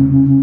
Mm-hmm.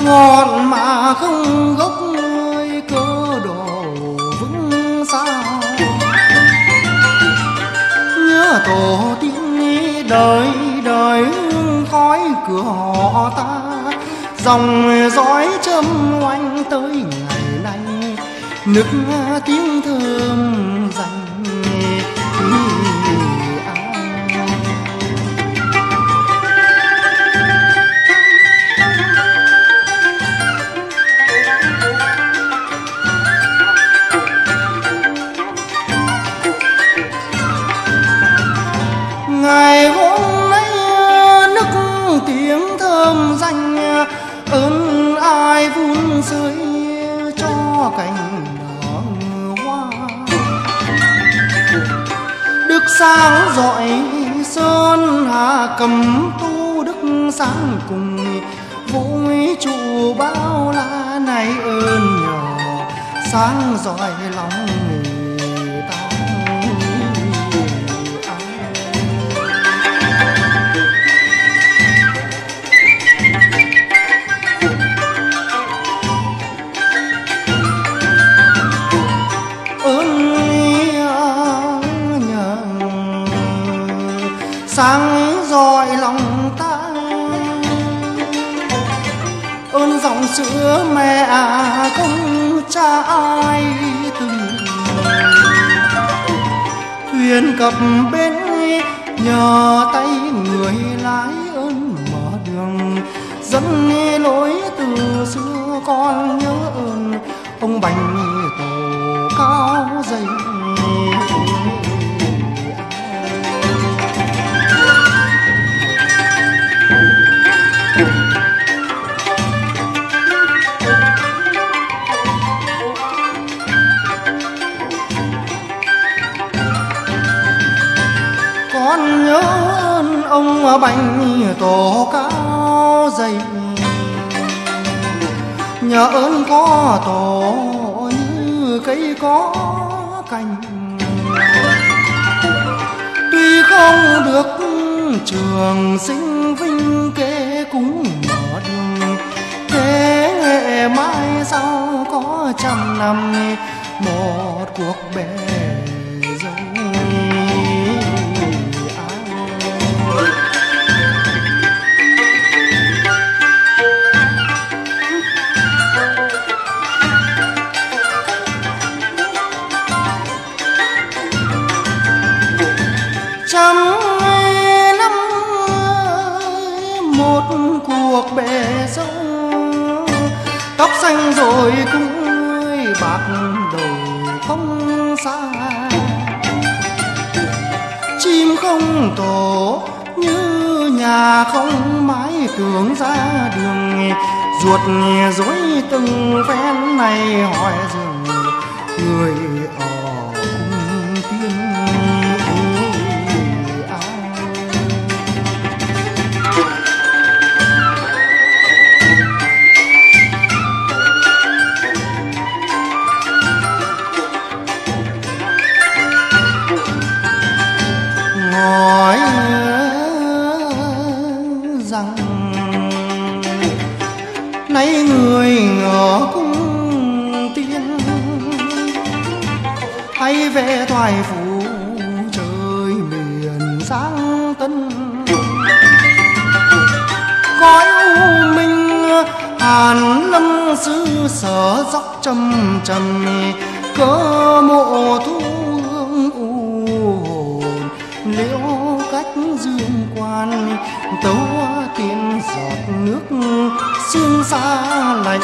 Ngọn mà không gốc ơi cơ đồ vững sao nhớ tổ tiên đời đời khói cửa họ ta. Dòng dõi châm oanh tới ngày nay, nức tiếng thơm sáng rọi sơn hà cầm tu đức sáng cùng, vui trụ bao la này ơn nhỏ. Sáng rọi dòng sữa mẹ không cha ai từng. Thuyền cập bên nhờ tay người lái ơn mở đường, dẫn lối từ xưa con nhớ ơn. Ông bành tổ cao dày ông bánh tổ cao dày. Nhờ ơn có tổ như cây có cành. Tuy không được trường sinh vinh kế cũng mở đường thế hệ mai sau có trăm năm, một cuộc bè trăm năm một cuộc bể sông tóc xanh rồi cũng bạc đầu không xa chim không tổ như nhà không mái tường ra đường. Ruột dối từng ven này hỏi rừng người sở dốc trầm trầm cơ mộ thu hương u hồn. Liễu cách dương quan tấu tiên giọt nước xương xa lạnh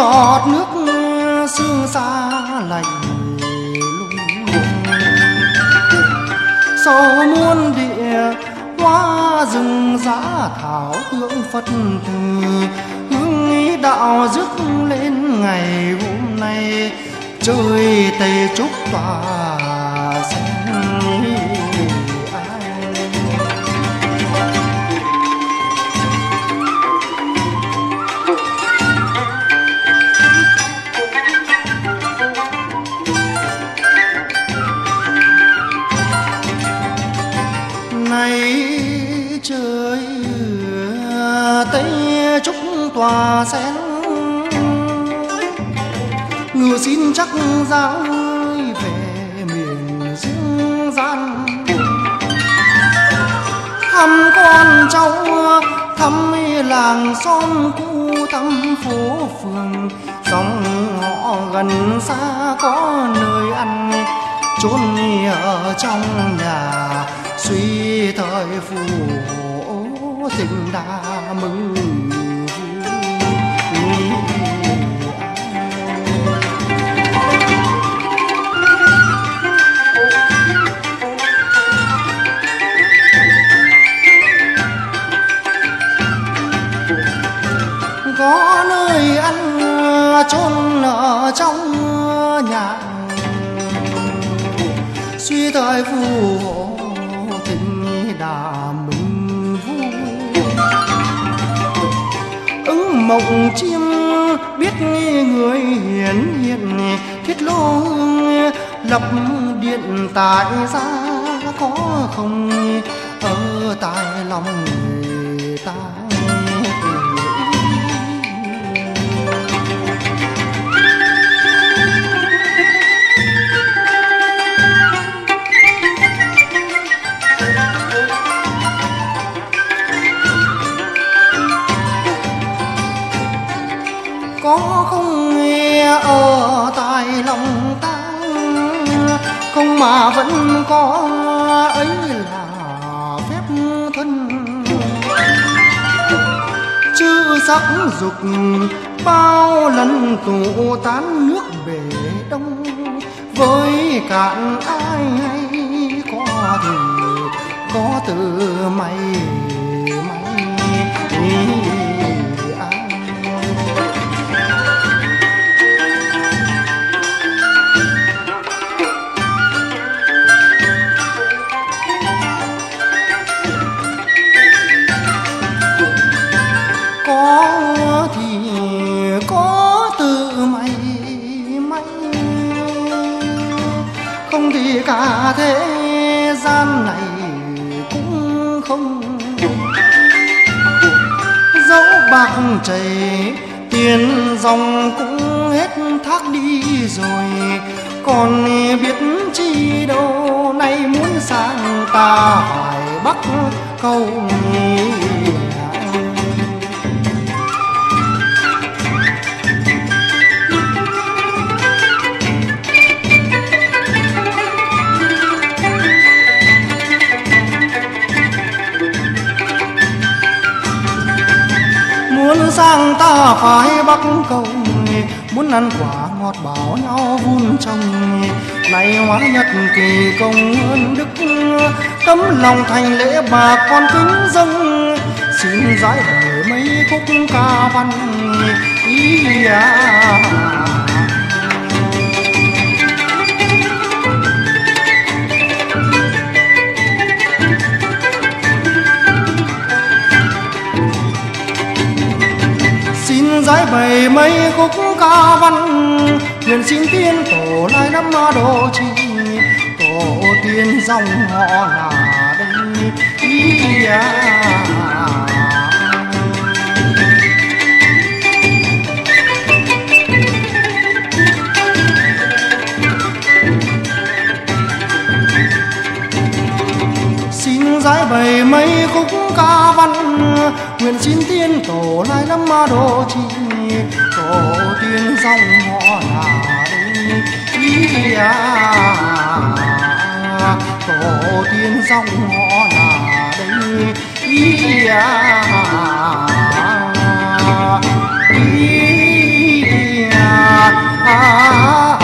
giọt nước sương xa lạnh lùng sâu muôn địa hoa rừng giá thảo tượng phật từ hướng ý đạo rước lên ngày hôm nay. Trời tây trúc tòa tòa sen ngựa xin chắc dáng về miền dương gian. Thăm con cháu, thăm làng xóm khu thăm phố phường. Dòng họ gần xa có nơi ăn, chốn ở trong nhà. Suy thời phù hộ tình đa mừng. Tại gia có không? Ở tại lòng mà vẫn có ấy là phép thân. Chữ sắc dục bao lần tụ tán nước bể đông, với cạn ai hay có thì có từ mây cả thế gian này cũng không dẫu bạc chảy tiền dòng cũng hết thác đi rồi. Còn biết chi đâu, nay muốn sang ta phải bắt câu sang ta phải bắt cầu muốn ăn quả ngọt bảo nhau vun trồng này hóa nhật kỳ công ơn đức tấm lòng thành lễ bà con kính dâng xin giải bày mấy khúc ca văn ý à mấy khúc ca văn. Truyền xin tiên tổ lai năm đồ chi. Tổ tiên dòng họ là đây. Ý à. giải bày mấy khúc ca văn nguyện xin tiên tổ lai lâm ma đồ chi tổ tiên dòng họ là đây ý à. tổ tiên dòng họ là đây ý à. ý à. quỳ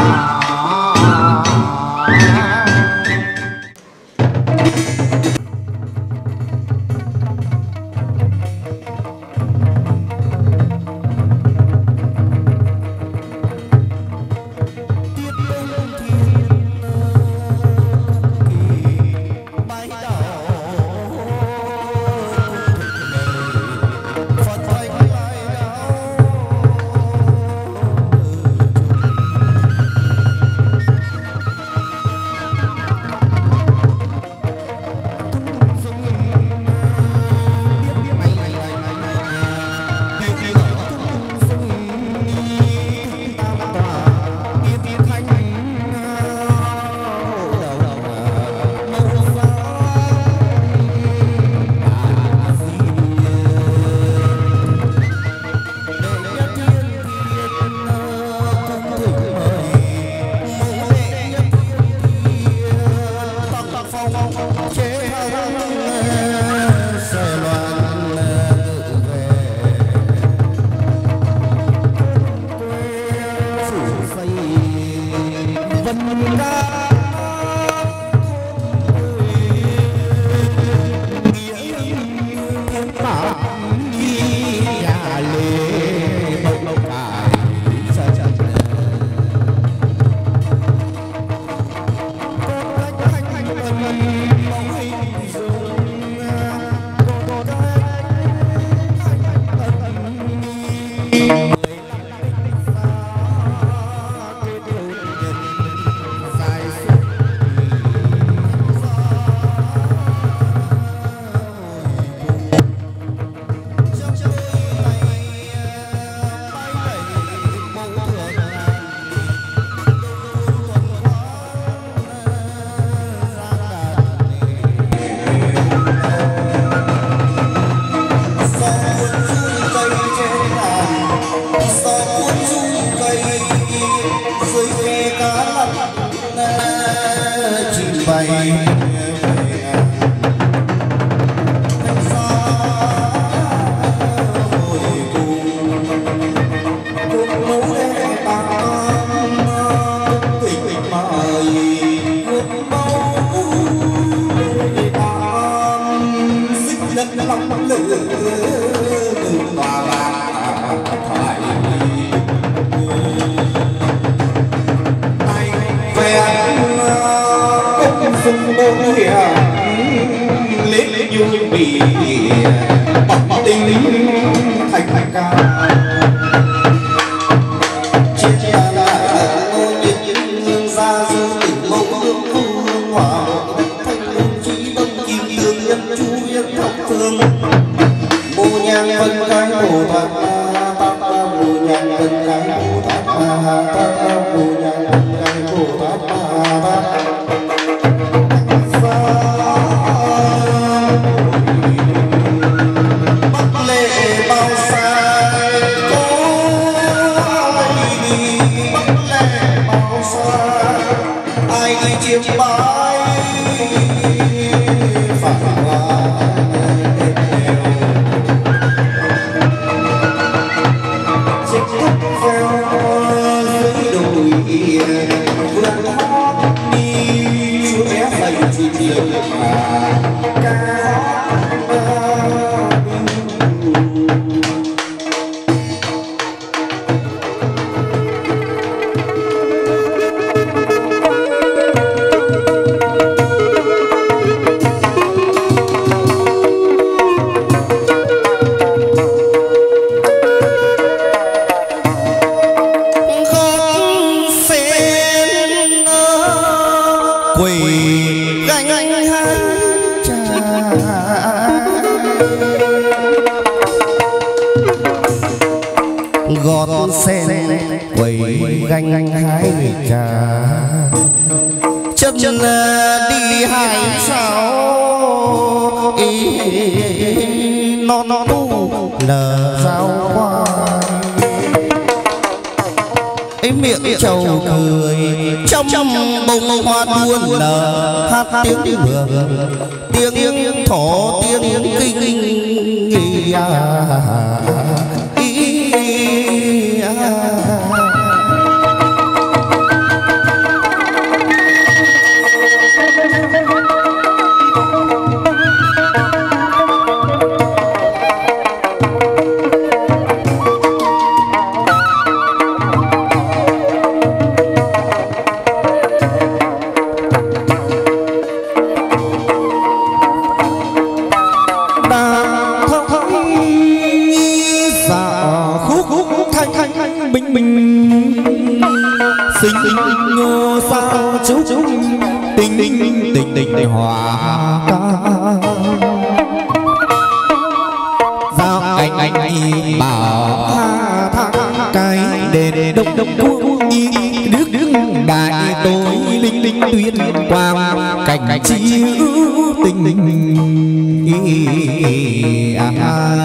Bye. vì bậc tình thành ca. sinh ngơ sao chú chú tình tình tình tình hòa ca giao anh anh bảo tha tha cái đền đông đông cuông y đức đức đại tôi linh linh tuyên quang cảnh chiếu tình à.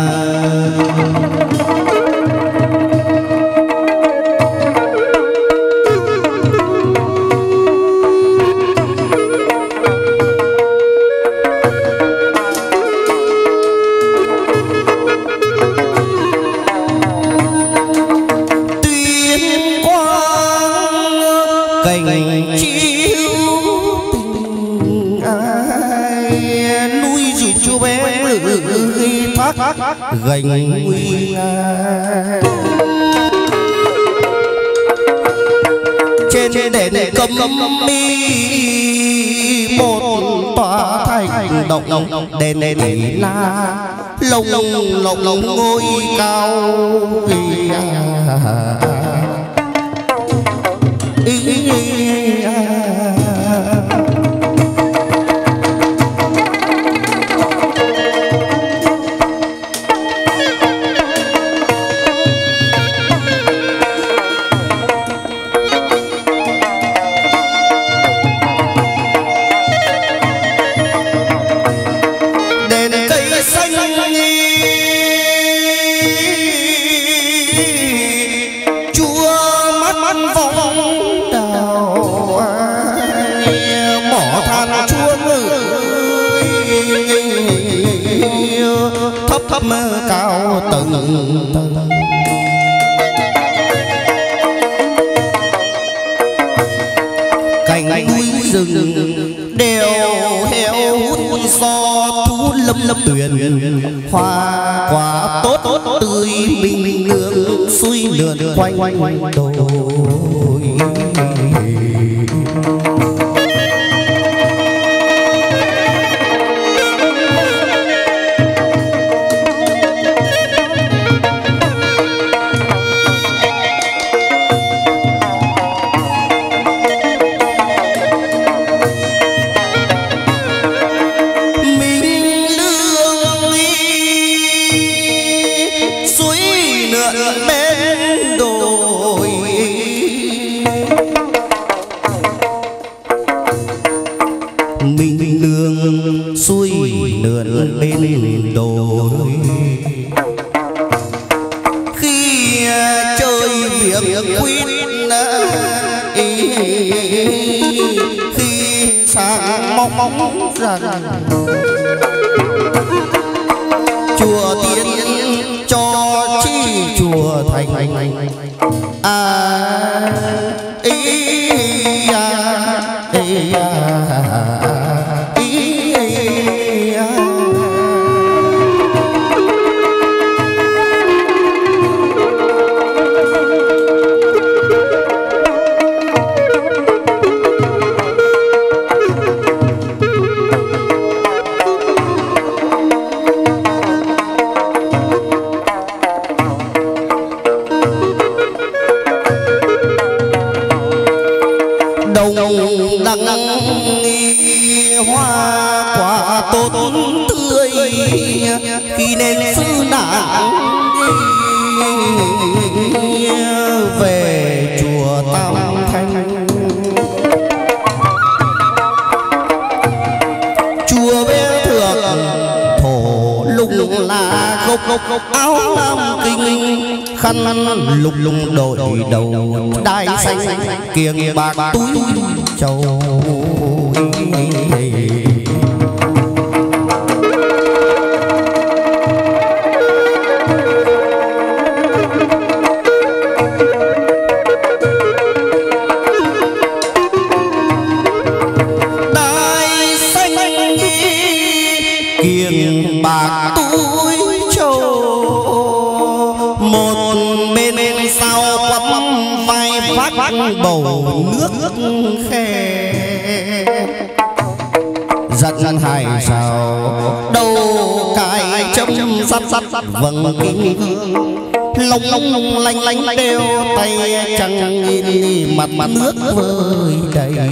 Cấm mi một tòa thành động đền đền la lồng lồng lồng ngôi cao ý à. Ý quanh quanh việc quyết khi sáng mong mong rằng chùa tiên cho chi chùa thành. À ý. cộc áo nam kinh khăn lục lùng đội đầu đai xanh kiềng bạc túi châu vầng kính lông lông lanh lanh đeo tay chẳng nhìn mặt mặt nước vơi đầy.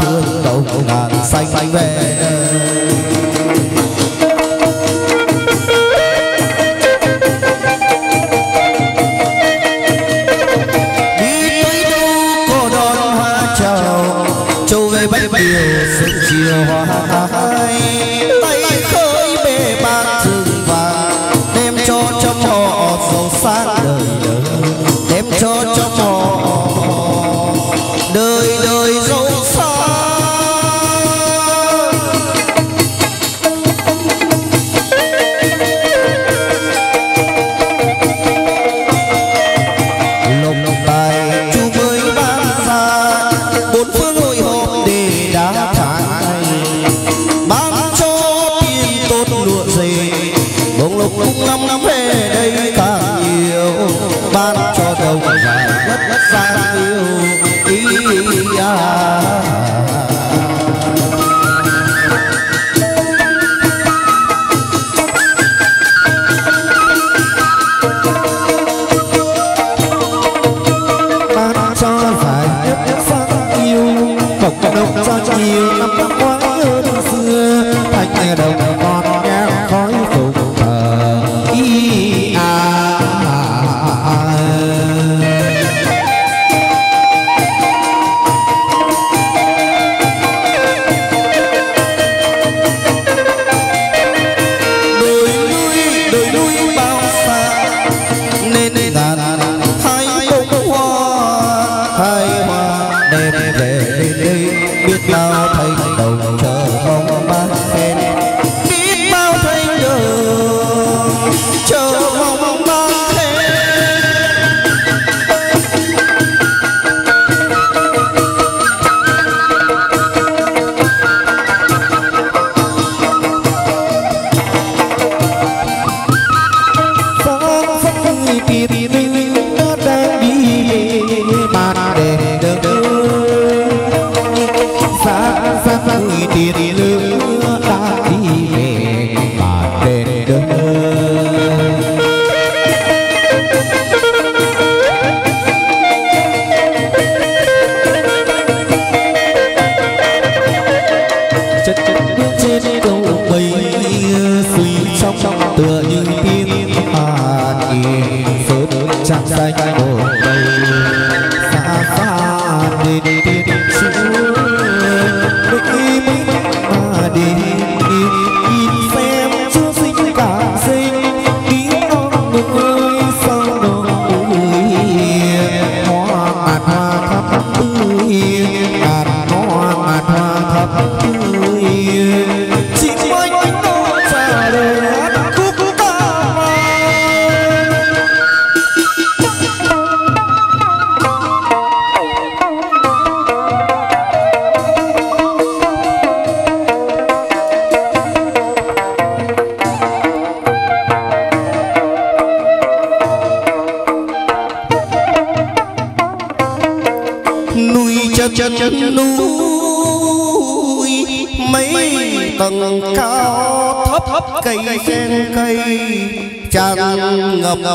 车走两岸，山连。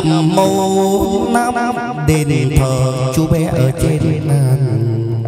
ngầm mâu nam đền thờ chú bé ở trên làng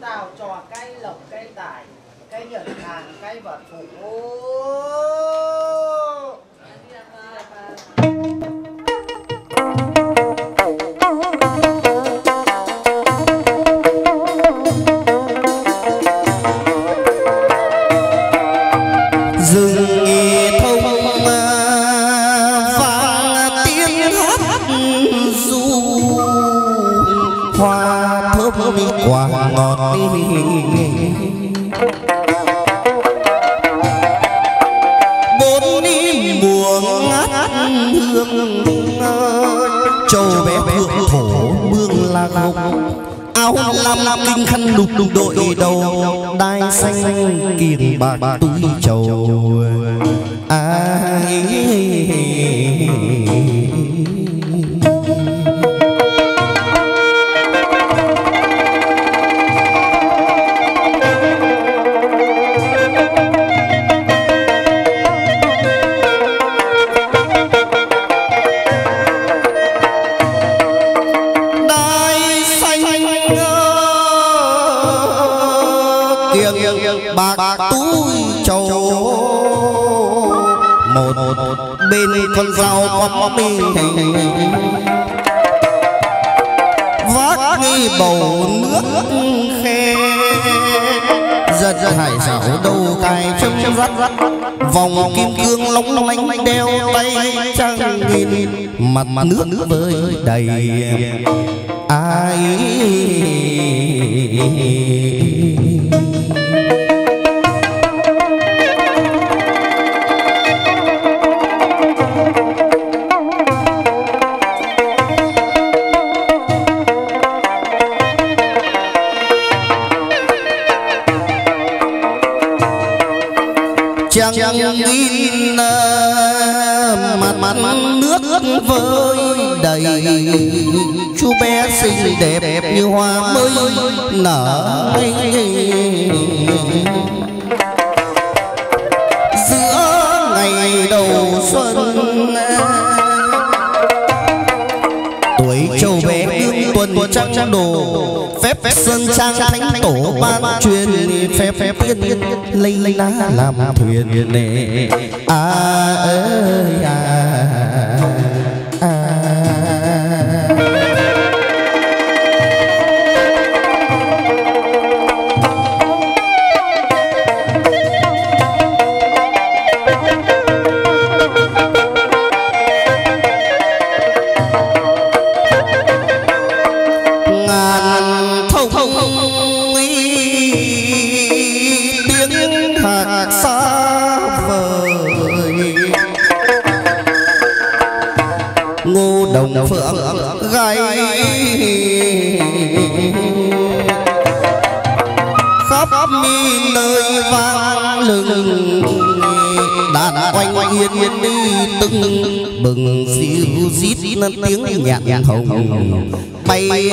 tàu trò cây lộc cây tài cây nhận hàng cây vật phụ. rừng khăn đục đục đội đầu đai xanh kiềng bạc túi trầu mình vác nghi bầu nước khe. Giật giật hải xảo đầu cài châm châm rắt. rắt. Vòng kim cương long lanh đeo tay trăng nghìn mặt mặt nước nước vơi đầy. ai như hoa mới nở giữa ngày đầu xuân tuổi châu bé đương tuần trăng đồ phép sơn trang thánh tổ ban truyền phép phép tiên lây lá làm thuyền nè. À ơi à xa vời ngô đồng phượng gáy khắp mi nơi vang lừng đàn quanh quanh yên yên đi từng bừng dịu rít tiếng nhạc hồng bay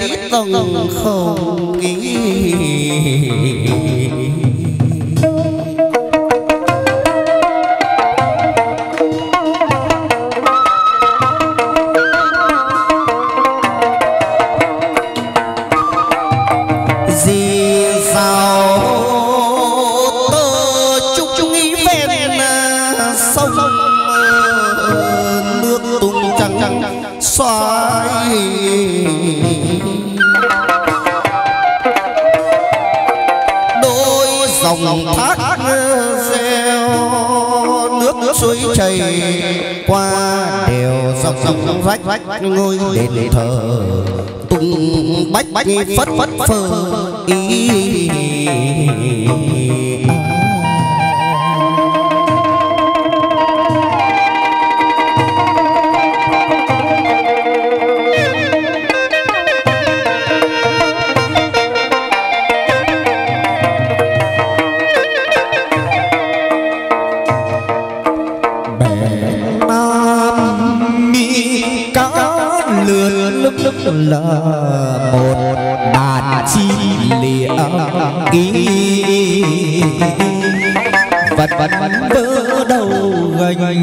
tít tông không nghĩ chảy qua đều dòng dòng rách ngôi đền thờ tung bách bách phất phất phơ ý vật vật vỡ đầu gành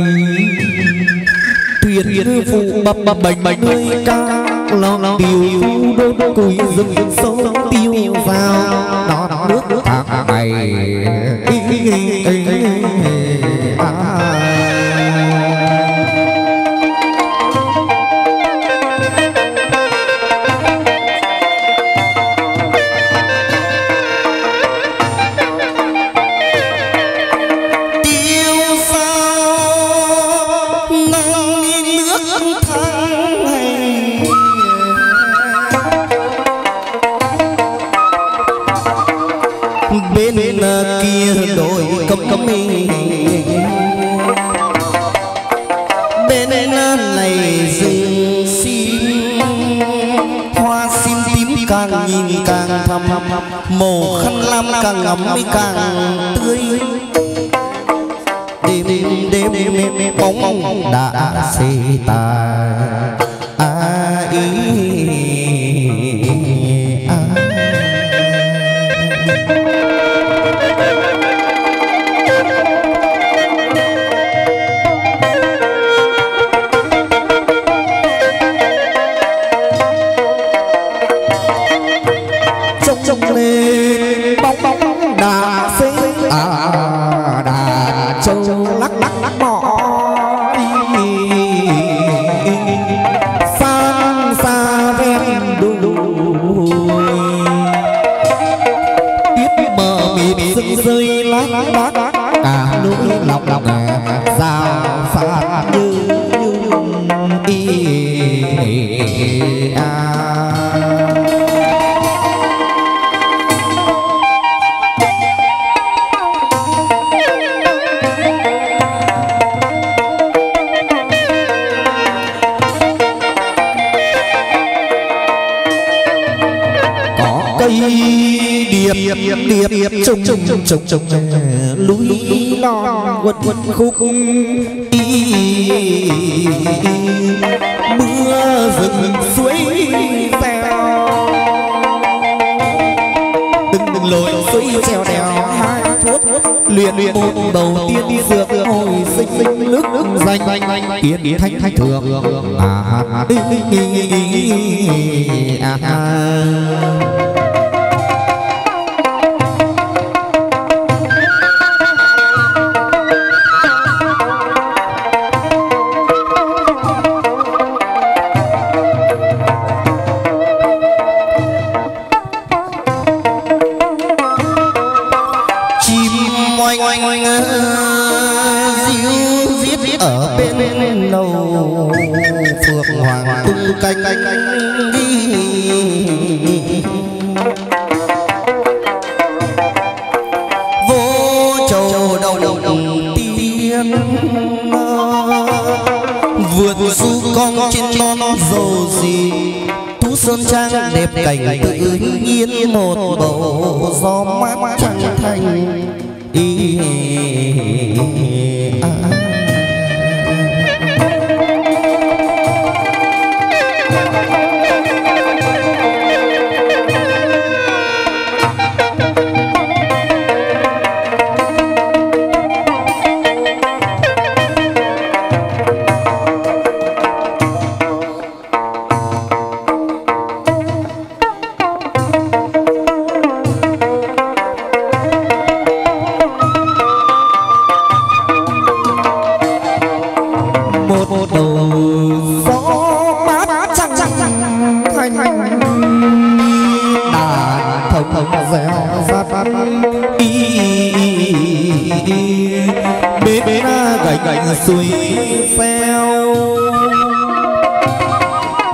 thuyền phụ bập bập bành bành nơi ca lo tiêu đô đô cùi rừng sâu tiêu vào đó nước tháng ngày ngắm trông trông trông trông quật quật, khúc mưa rừng suối phèo. Từng từng lối suối treo đèo, hai thuốc luyện luyện một đầu tiên dược hồi sinh sinh nước nước danh. Tiến thanh thanh thường à à à. à cảnh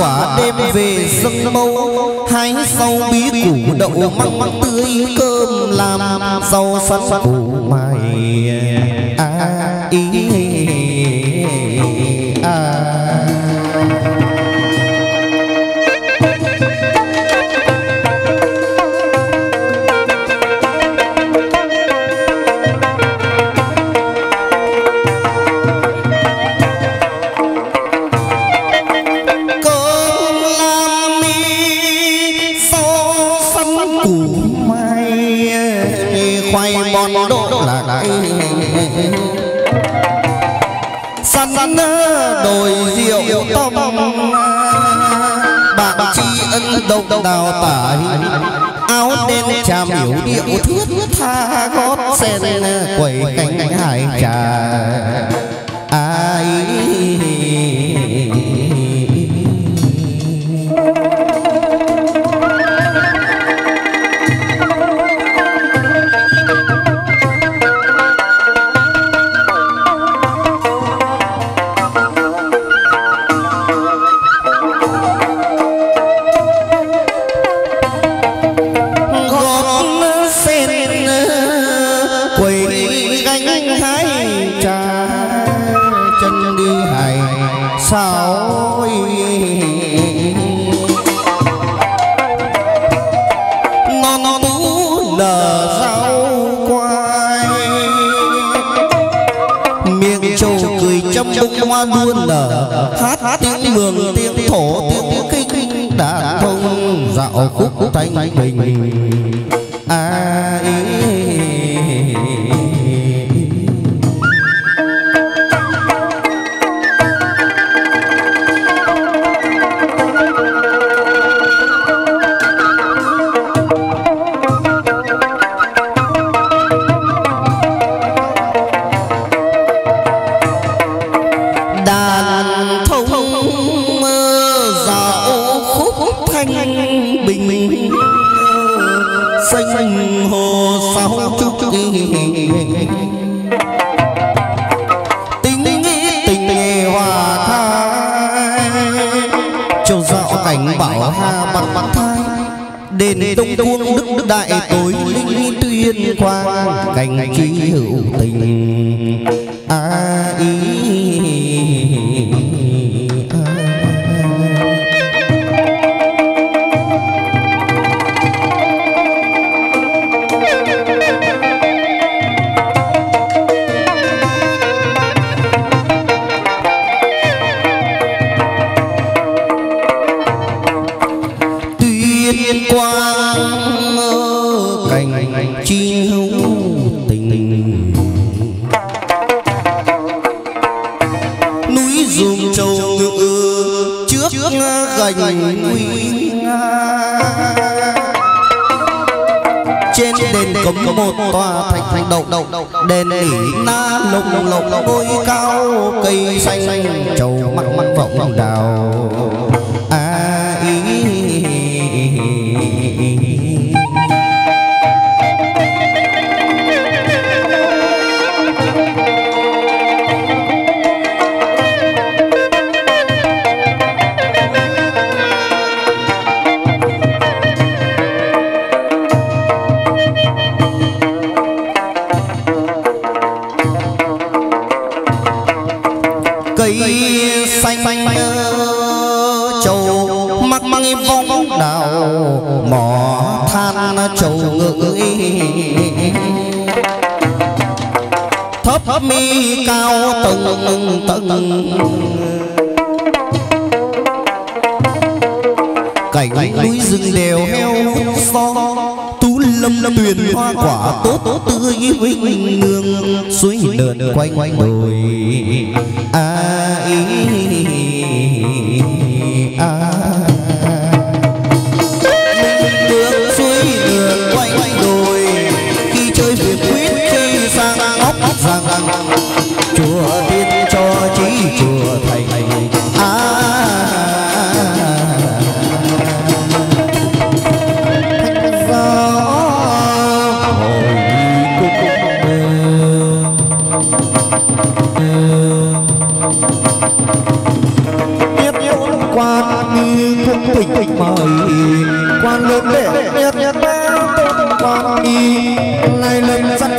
quả đêm về dâng mâu hái sau bí củ đậu măng tươi cơm làm rau sắn củ mày à, ý chàm hiểu điệu thước tha gót sen quẩy cánh hải trà khúc ờ, ờ, thanh bình. ai Tính tình hòa thai. Châu dạo cảnh bảo hà bằng bằng thai. Đền Đông Quân Đức Đức Đại Tối Linh Tuyên Quang Cảnh trí hữu tình. một tòa thành thành động động đền na lục lục lục, bôi cao cây xanh, trầu mặt mặt vọng đào. mi cao tầng tầng. Cảnh núi rừng đèo heo gió tú lâm lâm tuyền hoa quả tốt tươi vinh nương. Suối lượn quanh đồi. ai quan lớn để biết biết tôn quan y nay lên sẵn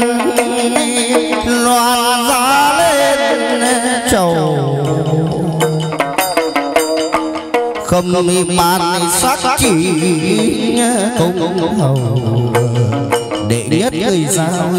sàng sẵn sẵn sàng không mi ban sắc chỉ cũng hầu. Đệ nhất người sao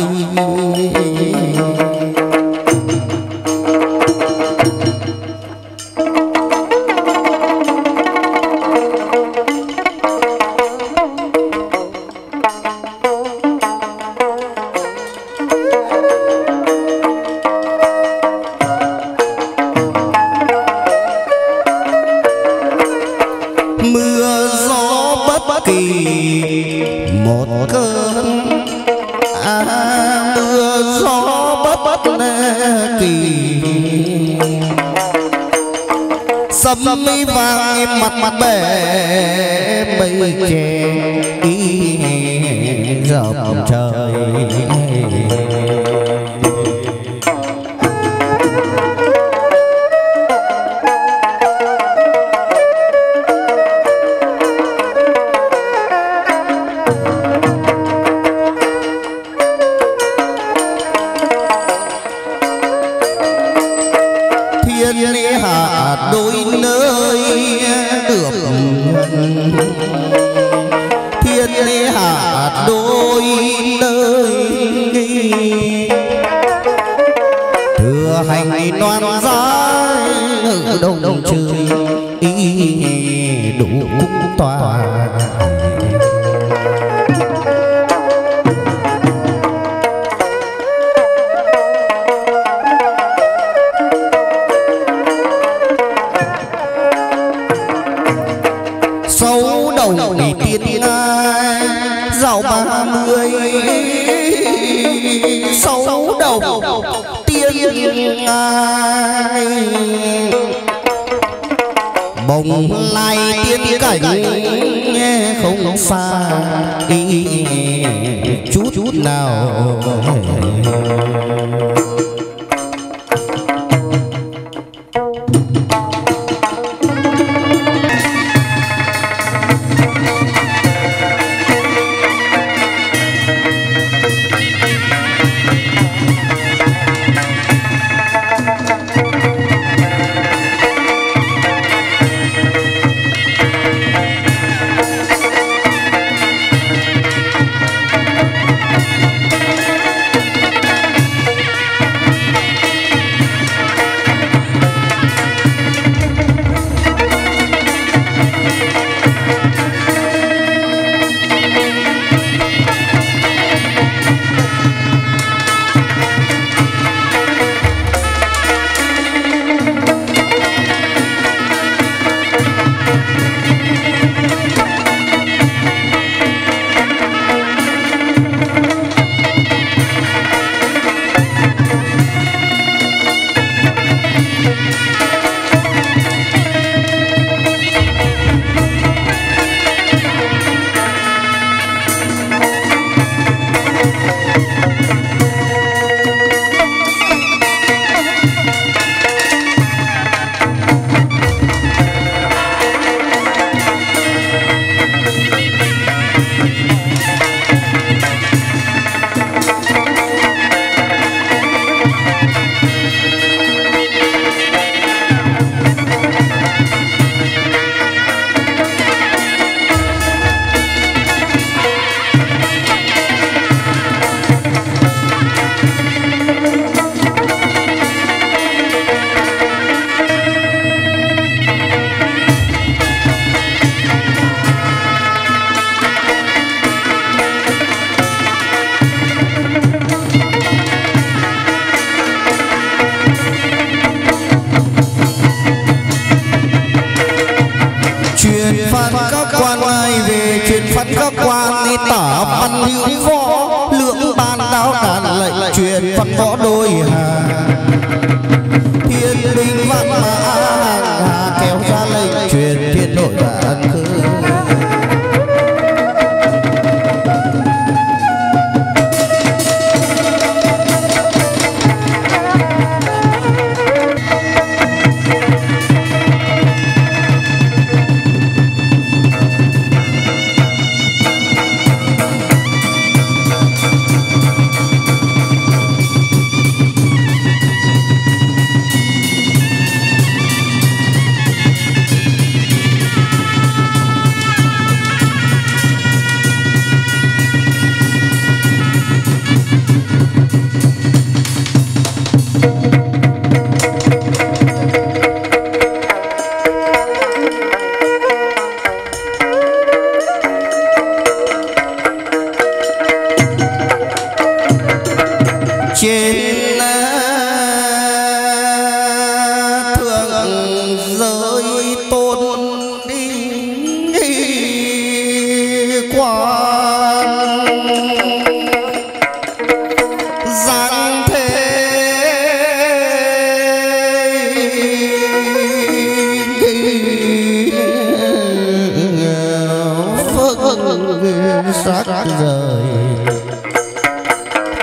xác rời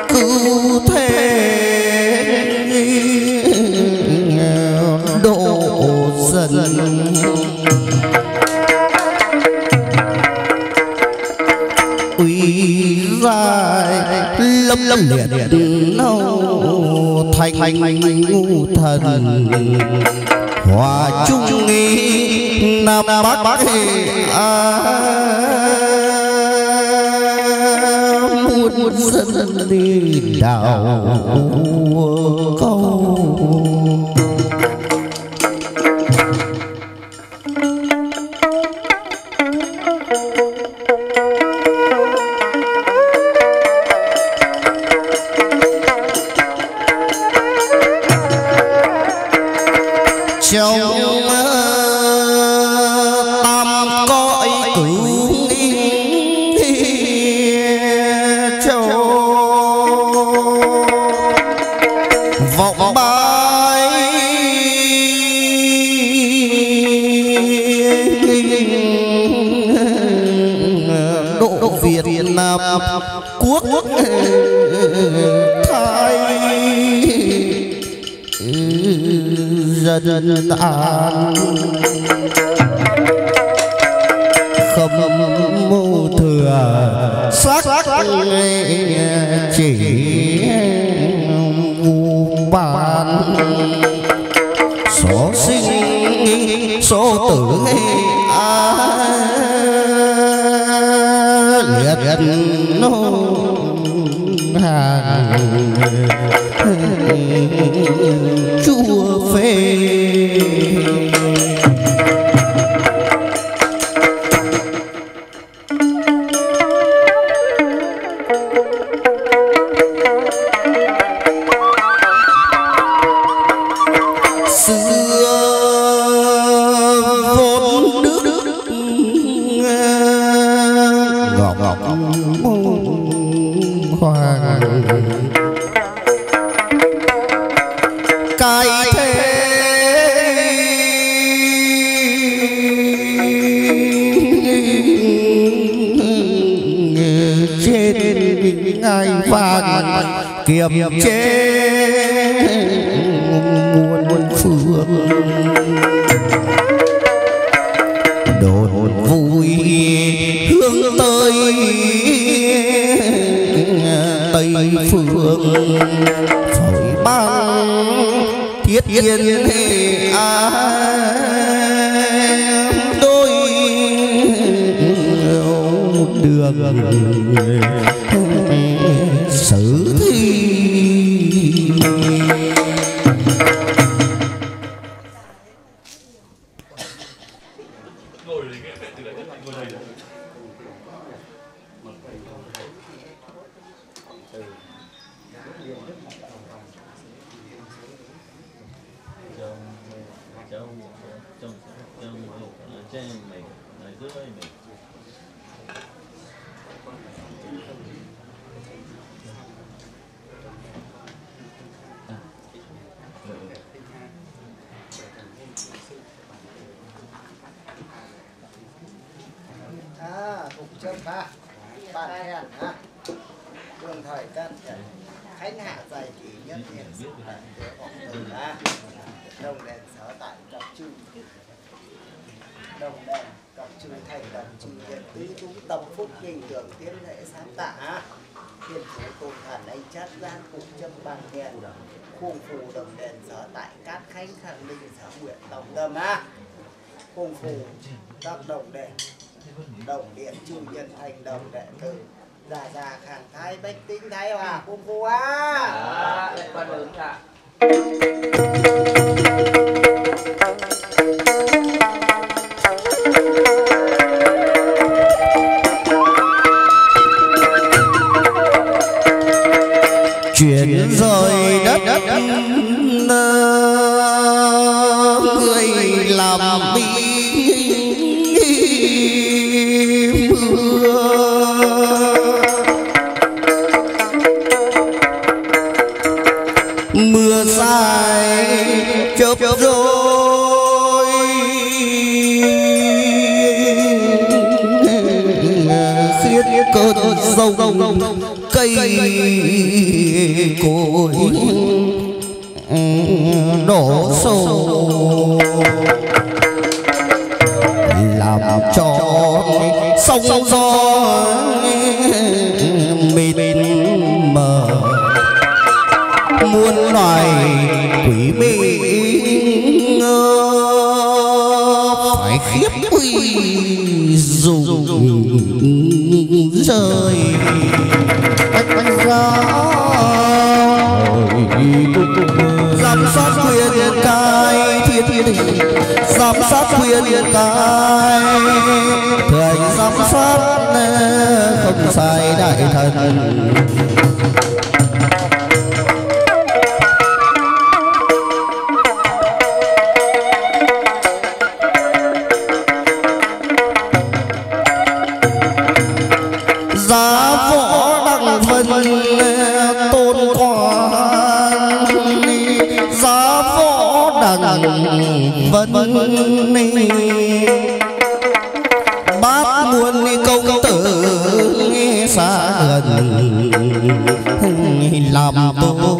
cứu thế độ dần. Uy dài lâm lâm liệt lâu thành ngu thần. Hòa chung nghi nam bắc bắc à, đi đào câu tưởng à, liệt nô. hàng võ đằng vân ni. Bát muôn công tử xa gần làm tôi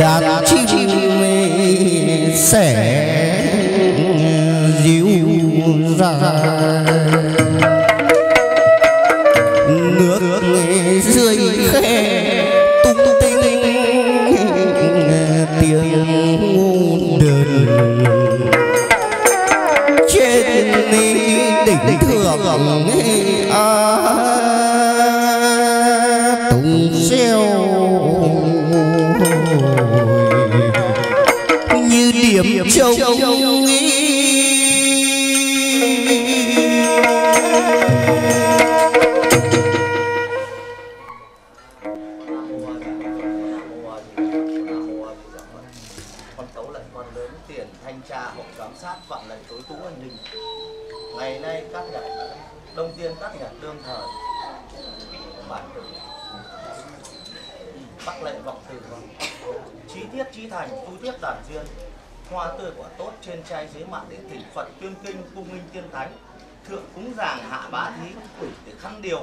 đàn chim sẽ dịu dàng.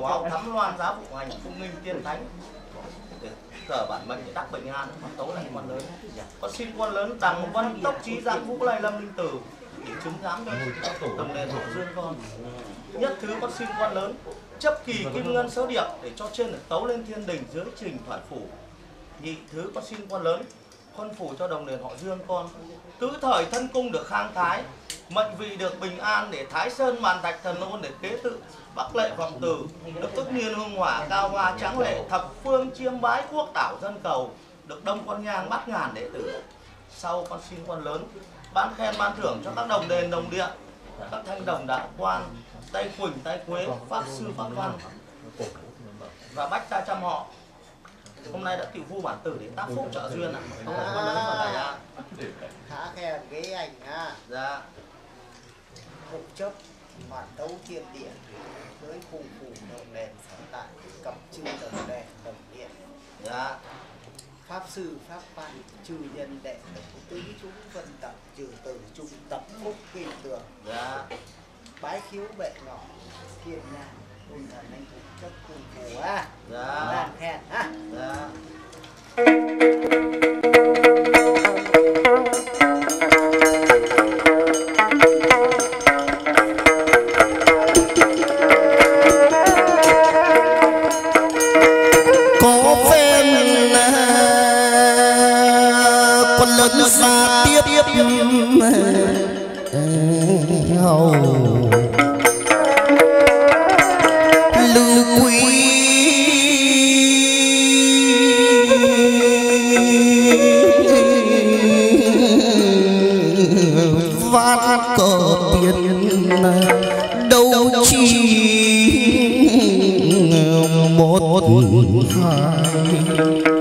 Điều áo thắm loan giá vụ hành cung minh tiên thánh. Cờ bản mệnh đắc bình an con tấu này quan lớn. Con xin quan lớn đằng vân tốc trí giáng vũ lai lâm linh tử để chứng giám cho tầm nền hậu dương con. Nhất thứ con xin quan lớn chấp kỳ kim ngân sớ điệp để cho trên được tấu lên thiên đình dưới trình thoại phủ. Nhị thứ con xin quan lớn phân phủ cho đồng nền họ dương con. Cứ thời thân cung được khang thái, mệnh vị được bình an để thái sơn màn thạch thần ôn để kế tự. Bắc lệ vọng tử được tức niên hương hỏa cao hoa tráng lệ, thập phương chiêm bái quốc đảo dân cầu, được đông con nhang bắt ngàn đệ tử. Sau con xin con lớn, ban khen ban thưởng cho các đồng đền đồng điện các thanh đồng đạo quan, tay quỳnh tay quế, pháp sư pháp văn và bách gia trăm họ hôm nay đã tiểu phu bản tử để tác phúc trợ duyên ạ không phải con lớn và tài an khá khen ghế ảnh ha dạ. Phụ chấp hoàn tấu thiên địa với phù phù đồng đèn sở tại cầm chư đồng đèn đồng điện. Dạ. Pháp sư pháp văn trừ nhân đệ tứ chúng vân tập trừ từ trung tập phúc kỳ tường. Dạ. Bái khiếu bệ ngọ thiên nhang tôn thần anh phụ chấp cùng á dạ. Khen ha dạ ván cờ tiền đâu chi một hai.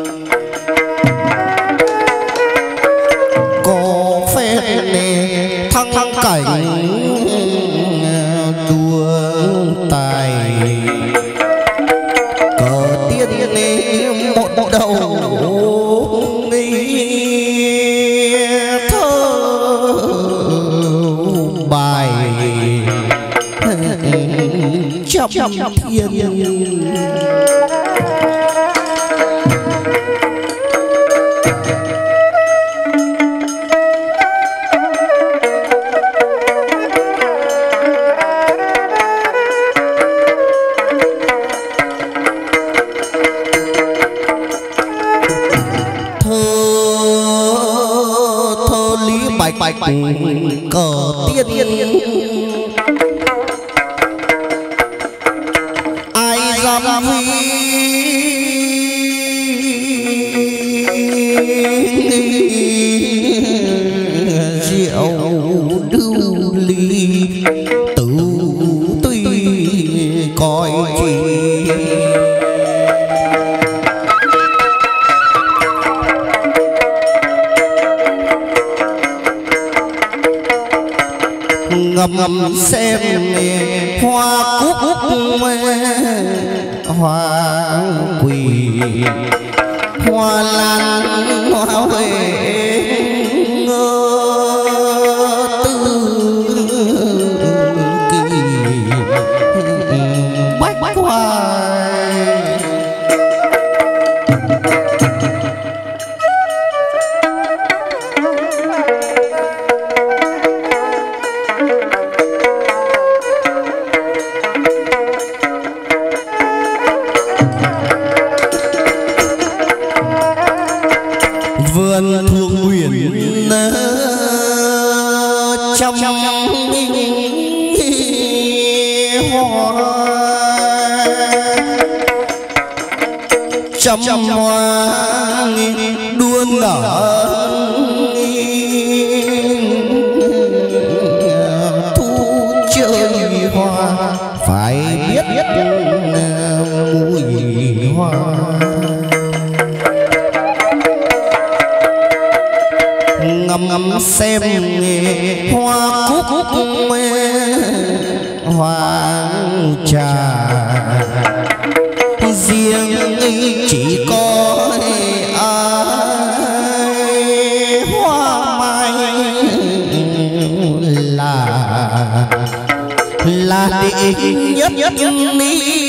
Là định nhất nhất ni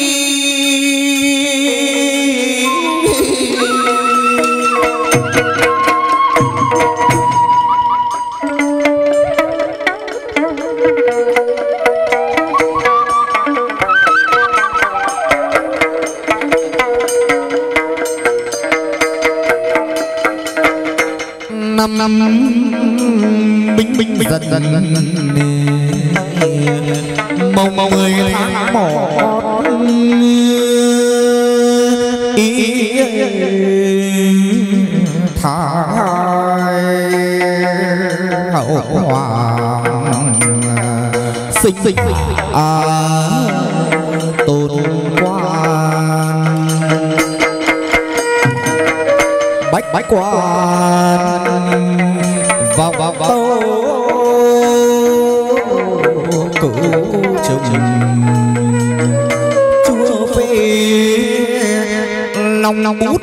năm năm binh binh dần dần mồng mồng mười tháng một ý thả hậu hoàng. Sinh sinh à tôn quan. Bách bách quan. chúa phê lòng nóng út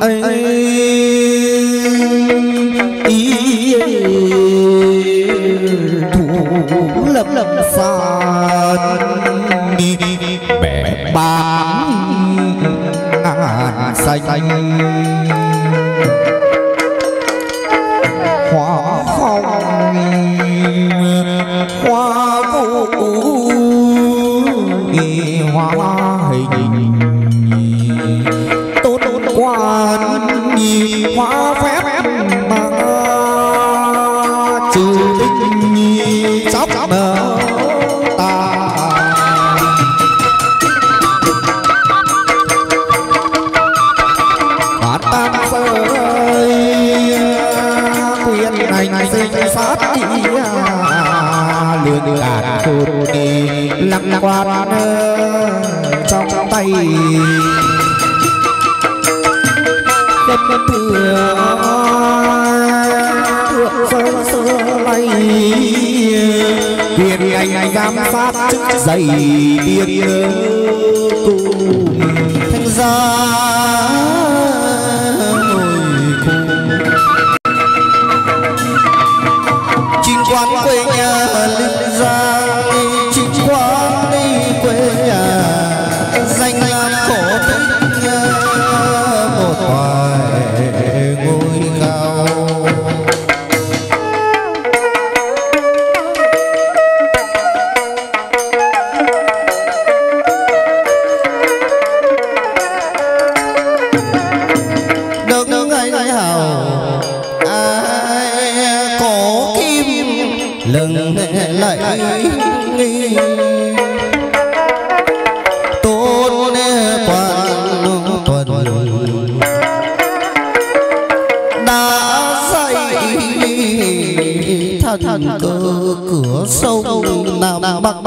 哎 tam phát chức dày biên cùng thanh gia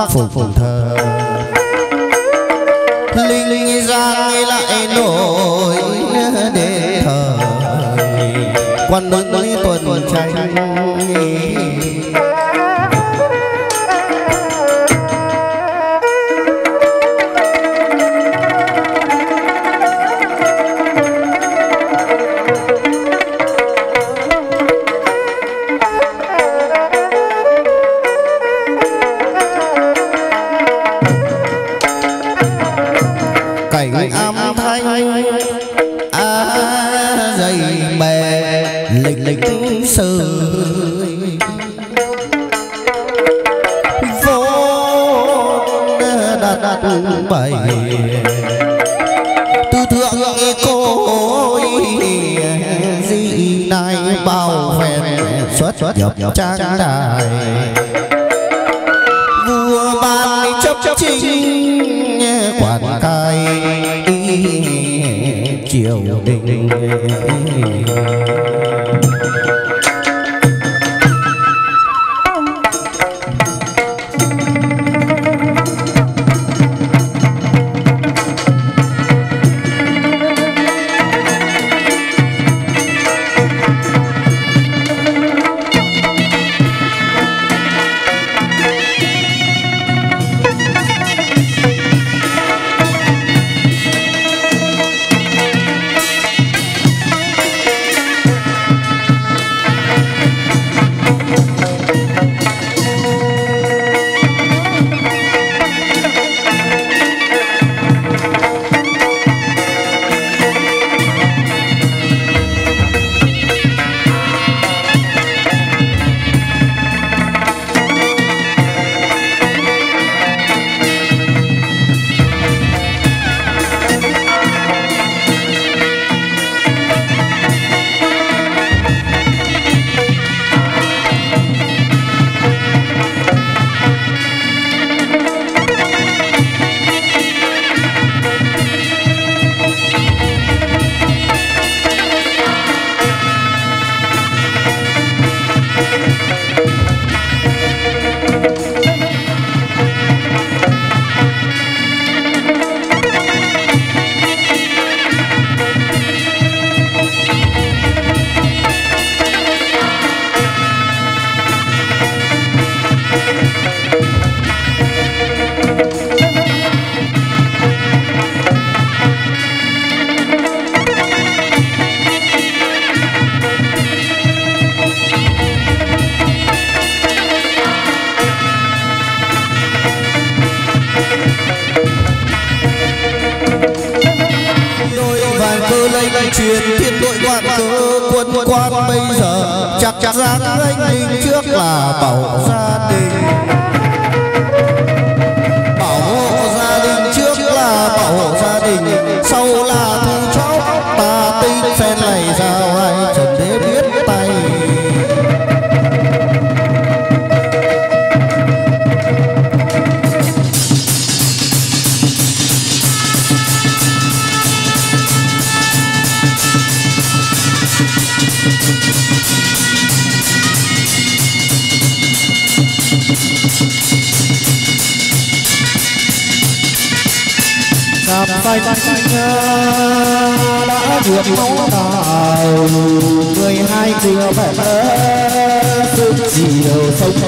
否否。tư thượng cô gì này bao vẹn xuất nhập trang đài. Vua ban chấp chính, quản cai triều đình.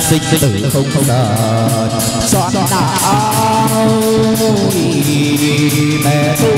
sinh tử không không sợ soạn đạo mẹ tu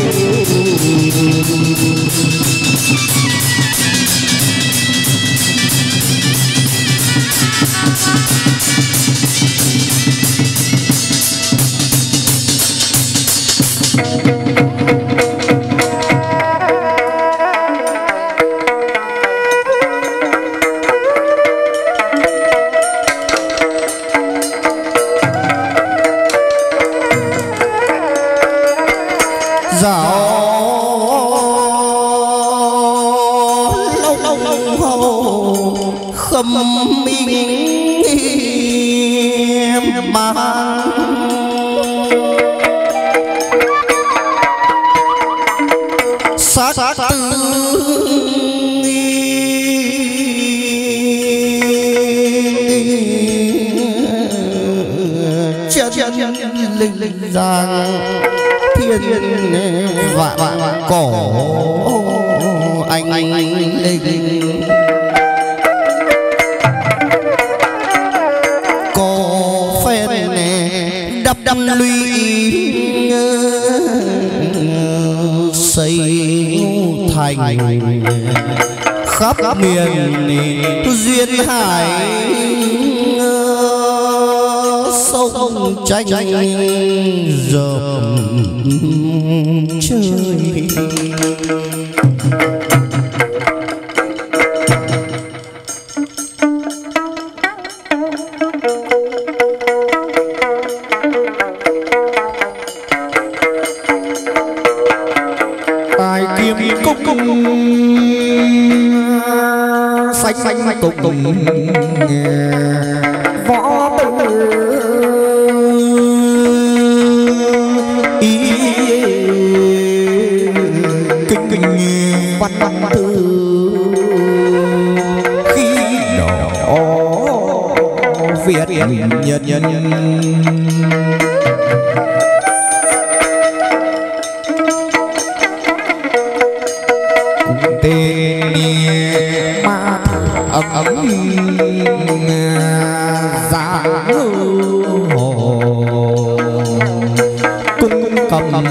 cầm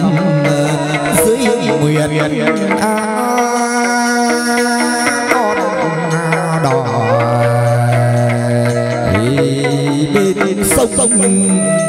dưới nguyện con đỏ bên sông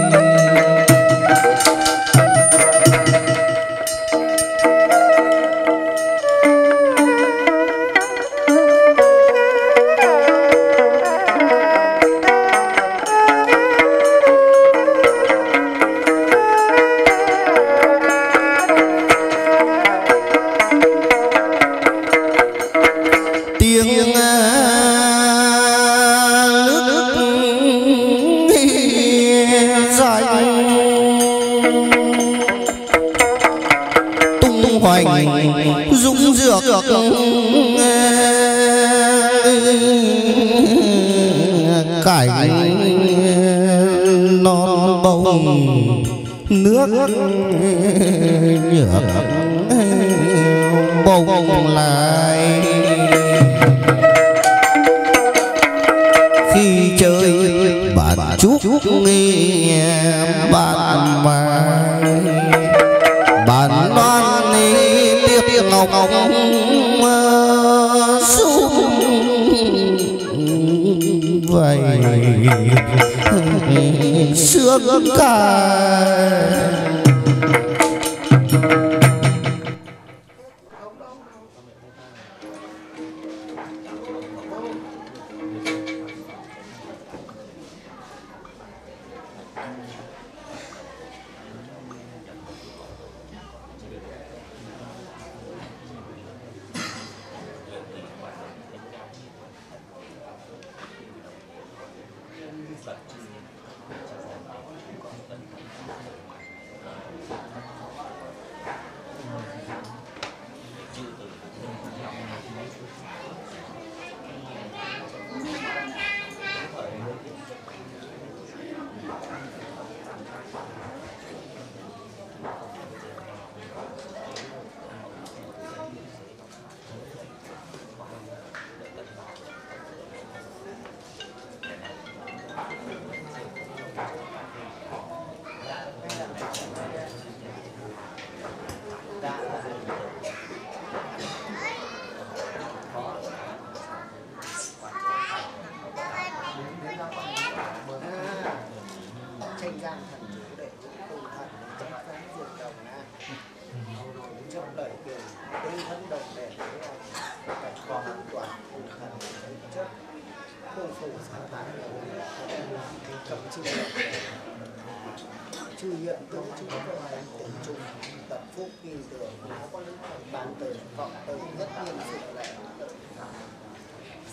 từ cộng từ nhất nhiên sự lệ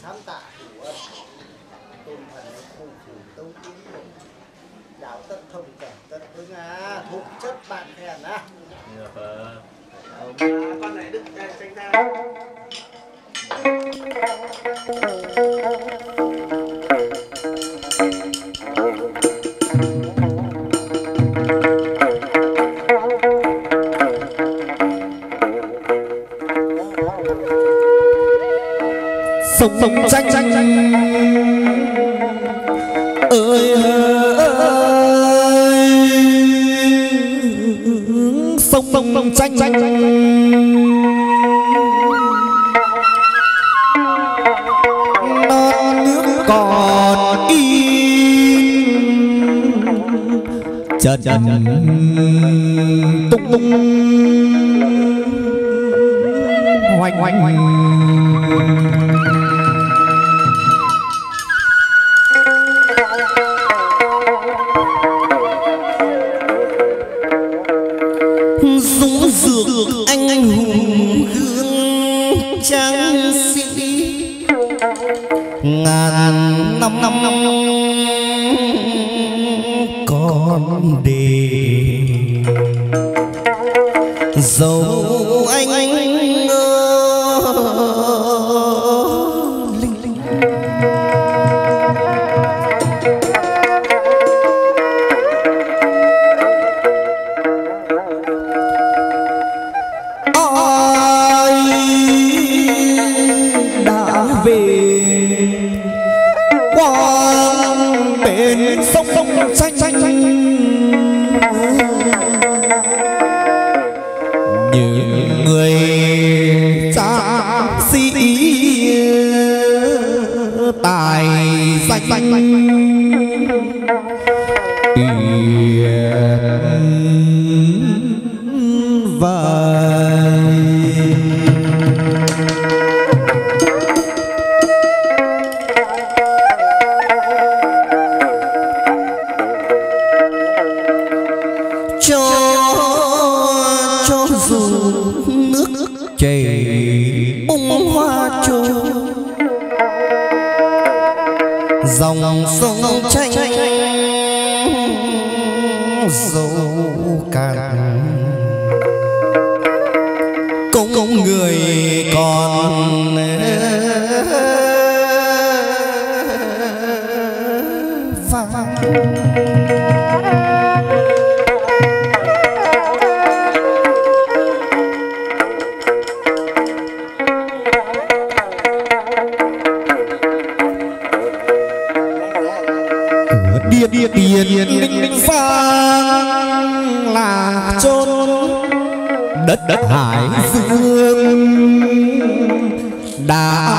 sáng tạo của tôn thần phù phủ tấu tiến lộ đạo tất thông cảm tất ứng à thuộc chất bạn thèn á con này đức tranh ra sông danh ơi ơi sông sông tranh tranh non nước còn im trần tung tung hoành hoành hoành. no, no. like, like biệt biệt tiền đinh phang là chôn đất đất hải dương. Đã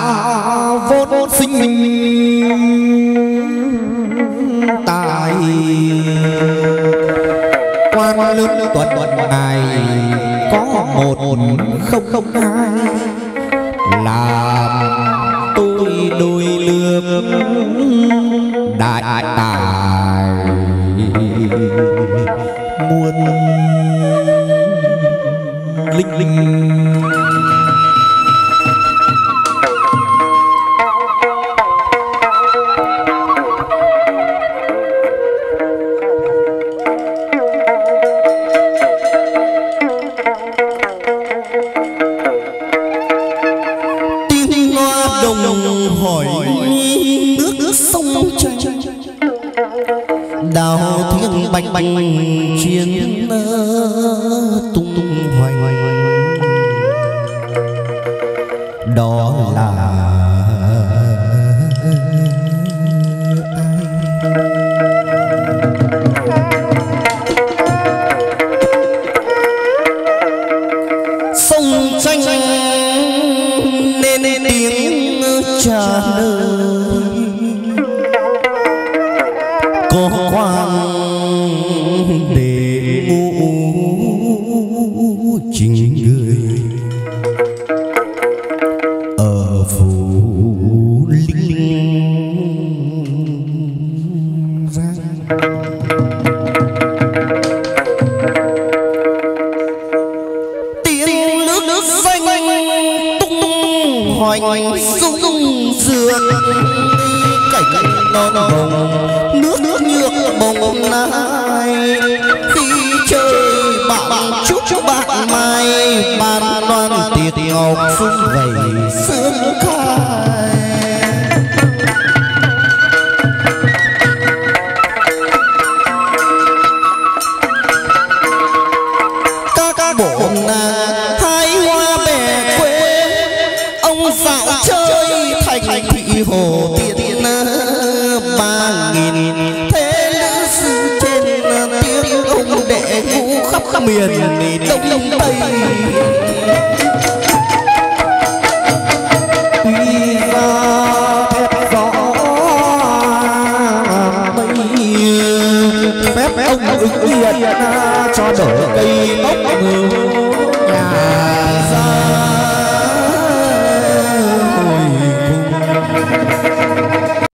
vốn sinh mình tại quan lớn tuần tuần này. Có một không không hai là tôi đôi lương đại tài link, link, link.